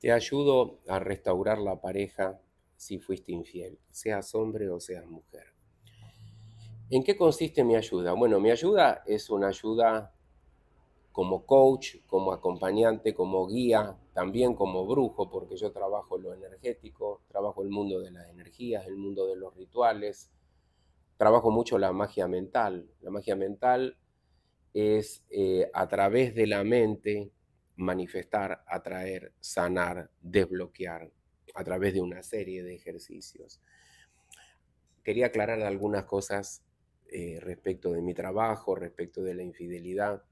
Te ayudo a restaurar la pareja si fuiste infiel, seas hombre o seas mujer. ¿En qué consiste mi ayuda? Bueno, mi ayuda es una ayuda como coach, como acompañante, como guía, también como brujo, porque yo trabajo lo energético, trabajo el mundo de las energías, el mundo de los rituales, trabajo mucho la magia mental. La magia mental es eh, a través de la mente manifestar, atraer, sanar, desbloquear a través de una serie de ejercicios. Quería aclarar algunas cosas eh, respecto de mi trabajo, respecto de la infidelidad.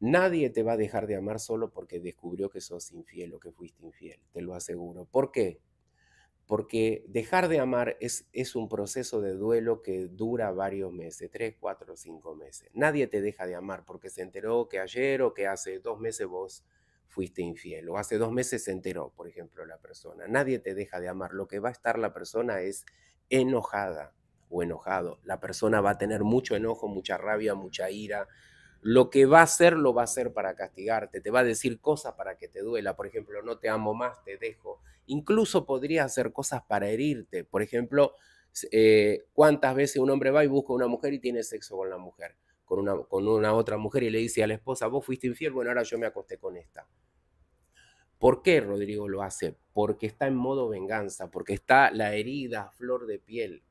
Nadie te va a dejar de amar solo porque descubrió que sos infiel o que fuiste infiel, te lo aseguro. ¿Por qué? Porque dejar de amar es, es un proceso de duelo que dura varios meses, tres, cuatro, cinco meses. Nadie te deja de amar porque se enteró que ayer o que hace dos meses vos fuiste infiel o hace dos meses se enteró, por ejemplo, la persona. Nadie te deja de amar. Lo que va a estar la persona es enojada o enojado. La persona va a tener mucho enojo, mucha rabia, mucha ira, lo que va a hacer lo va a hacer para castigarte, te va a decir cosas para que te duela, por ejemplo, no te amo más, te dejo. Incluso podría hacer cosas para herirte, por ejemplo, eh, cuántas veces un hombre va y busca a una mujer y tiene sexo con la mujer, con una, con una otra mujer y le dice a la esposa, vos fuiste infiel, bueno, ahora yo me acosté con esta. ¿Por qué Rodrigo lo hace? Porque está en modo venganza, porque está la herida flor de piel.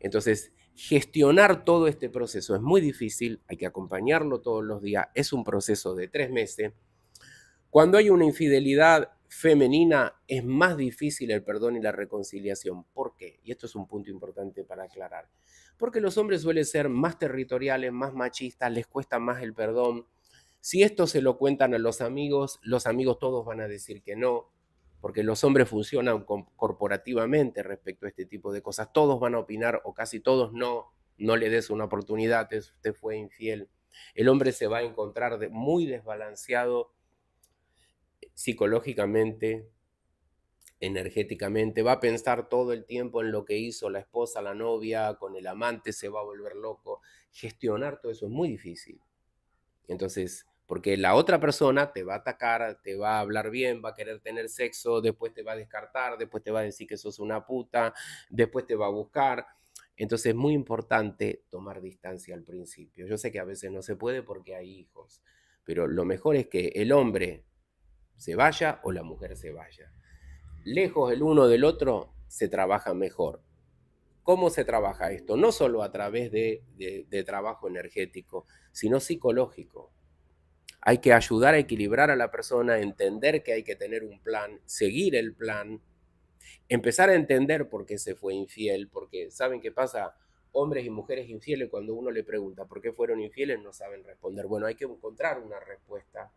Entonces, Gestionar todo este proceso es muy difícil, hay que acompañarlo todos los días, es un proceso de tres meses. Cuando hay una infidelidad femenina es más difícil el perdón y la reconciliación. ¿Por qué? Y esto es un punto importante para aclarar. Porque los hombres suelen ser más territoriales, más machistas, les cuesta más el perdón. Si esto se lo cuentan a los amigos, los amigos todos van a decir que no porque los hombres funcionan corporativamente respecto a este tipo de cosas. Todos van a opinar o casi todos no, no le des una oportunidad, usted fue infiel. El hombre se va a encontrar muy desbalanceado psicológicamente, energéticamente, va a pensar todo el tiempo en lo que hizo la esposa, la novia, con el amante, se va a volver loco. Gestionar todo eso es muy difícil. Entonces, porque la otra persona te va a atacar, te va a hablar bien, va a querer tener sexo, después te va a descartar, después te va a decir que sos una puta, después te va a buscar. Entonces es muy importante tomar distancia al principio. Yo sé que a veces no se puede porque hay hijos, pero lo mejor es que el hombre se vaya o la mujer se vaya. Lejos el uno del otro se trabaja mejor. ¿Cómo se trabaja esto? No solo a través de, de trabajo energético, sino psicológico hay que ayudar a equilibrar a la persona, entender que hay que tener un plan, seguir el plan, empezar a entender por qué se fue infiel, porque saben qué pasa, hombres y mujeres infieles, cuando uno le pregunta por qué fueron infieles, no saben responder. Bueno, hay que encontrar una respuesta,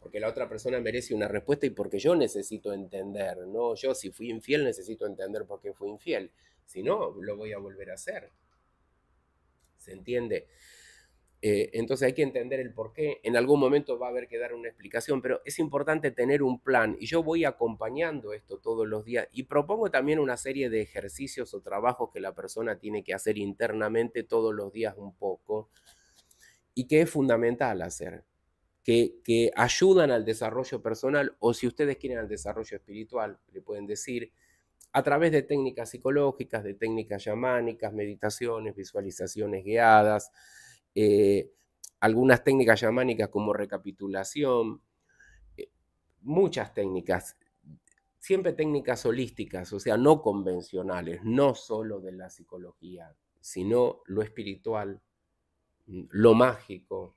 porque la otra persona merece una respuesta y porque yo necesito entender, no yo si fui infiel necesito entender por qué fui infiel, si no, lo voy a volver a hacer. ¿Se entiende? Eh, entonces hay que entender el por qué. En algún momento va a haber que dar una explicación, pero es importante tener un plan y yo voy acompañando esto todos los días y propongo también una serie de ejercicios o trabajos que la persona tiene que hacer internamente todos los días un poco y que es fundamental hacer, que, que ayudan al desarrollo personal o si ustedes quieren al desarrollo espiritual, le pueden decir a través de técnicas psicológicas, de técnicas chamánicas, meditaciones, visualizaciones guiadas, eh, algunas técnicas chamánicas como recapitulación, eh, muchas técnicas, siempre técnicas holísticas, o sea, no convencionales, no solo de la psicología, sino lo espiritual, mm, lo mágico.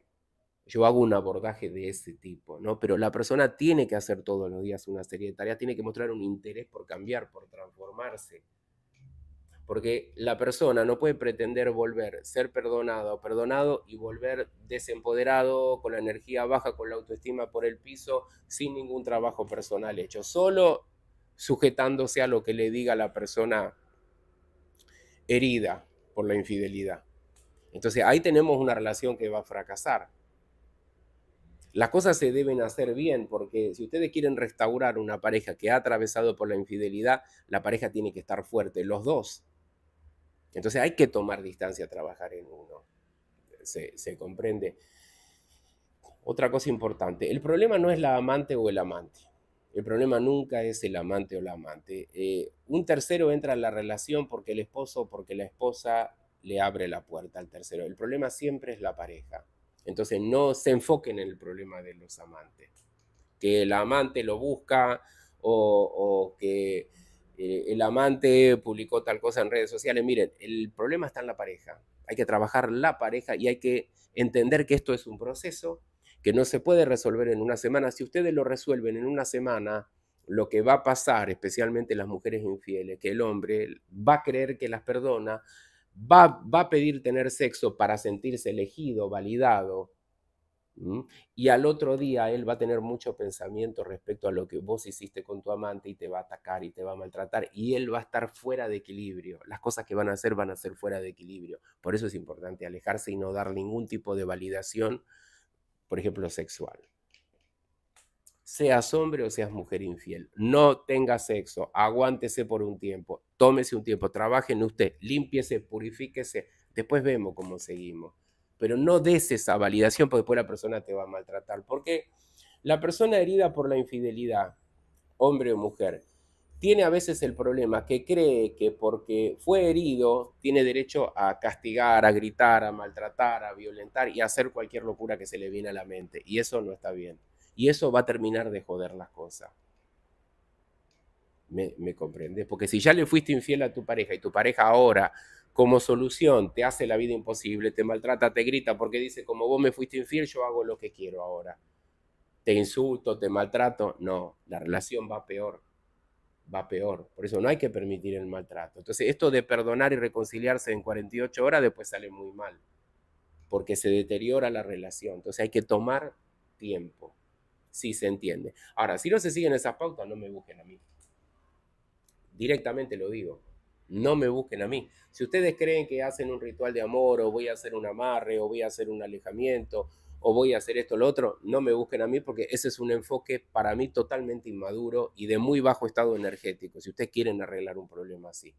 Yo hago un abordaje de ese tipo, ¿no? Pero la persona tiene que hacer todos los días una serie de tareas, tiene que mostrar un interés por cambiar, por transformarse porque la persona no puede pretender volver, ser perdonado perdonado y volver desempoderado, con la energía baja, con la autoestima por el piso, sin ningún trabajo personal hecho, solo sujetándose a lo que le diga la persona herida por la infidelidad. Entonces ahí tenemos una relación que va a fracasar. Las cosas se deben hacer bien porque si ustedes quieren restaurar una pareja que ha atravesado por la infidelidad, la pareja tiene que estar fuerte, los dos. Entonces hay que tomar distancia a trabajar en uno. Se, comprende. Otra cosa importante, el problema no es la amante o el amante. El problema nunca es el amante o la amante. Eh, un tercero entra en la relación porque el esposo o porque la esposa le abre la puerta al tercero. El problema siempre es la pareja. Entonces no se enfoquen en el problema de los amantes. Que el amante lo busca o, que el amante publicó tal cosa en redes sociales. Miren, el problema está en la pareja. Hay que trabajar la pareja y hay que entender que esto es un proceso que no se puede resolver en una semana. Si ustedes lo resuelven en una semana, lo que va a pasar, especialmente las mujeres infieles, que el hombre va a creer que las perdona, va, va a pedir tener sexo para sentirse elegido, validado, y al otro día él va a tener mucho pensamiento respecto a lo que vos hiciste con tu amante y te va a atacar y te va a maltratar y él va a estar fuera de equilibrio. Las cosas que van a hacer van a ser fuera de equilibrio. Por eso es importante alejarse y no dar ningún tipo de validación, por ejemplo, sexual. Seas hombre o seas mujer infiel, no tenga sexo, aguántese por un tiempo, tómese un tiempo, trabaje en usted, límpiese, purifíquese, después vemos cómo seguimos pero no des esa validación porque después la persona te va a maltratar. Porque la persona herida por la infidelidad, hombre o mujer, tiene a veces el problema que cree que porque fue herido tiene derecho a castigar, a gritar, a maltratar, a violentar y a hacer cualquier locura que se le viene a la mente. Y eso no está bien. Y eso va a terminar de joder las cosas. ¿Me, me comprendes? Porque si ya le fuiste infiel a tu pareja y tu pareja ahora como solución te hace la vida imposible, te maltrata, te grita porque dice, como vos me fuiste infiel, yo hago lo que quiero ahora. Te insulto, te maltrato. No, la relación va peor, va peor. Por eso no hay que permitir el maltrato. Entonces, esto de perdonar y reconciliarse en 48 horas después sale muy mal, porque se deteriora la relación. Entonces hay que tomar tiempo, si se entiende. Ahora, si no se siguen esas pautas, no me busquen a mí. Directamente lo digo no me busquen a mí. Si ustedes creen que hacen un ritual de amor o voy a hacer un amarre o voy a hacer un alejamiento o voy a hacer esto o lo otro, no me busquen a mí porque ese es un enfoque para mí totalmente inmaduro y de muy bajo estado energético, si ustedes quieren arreglar un problema así.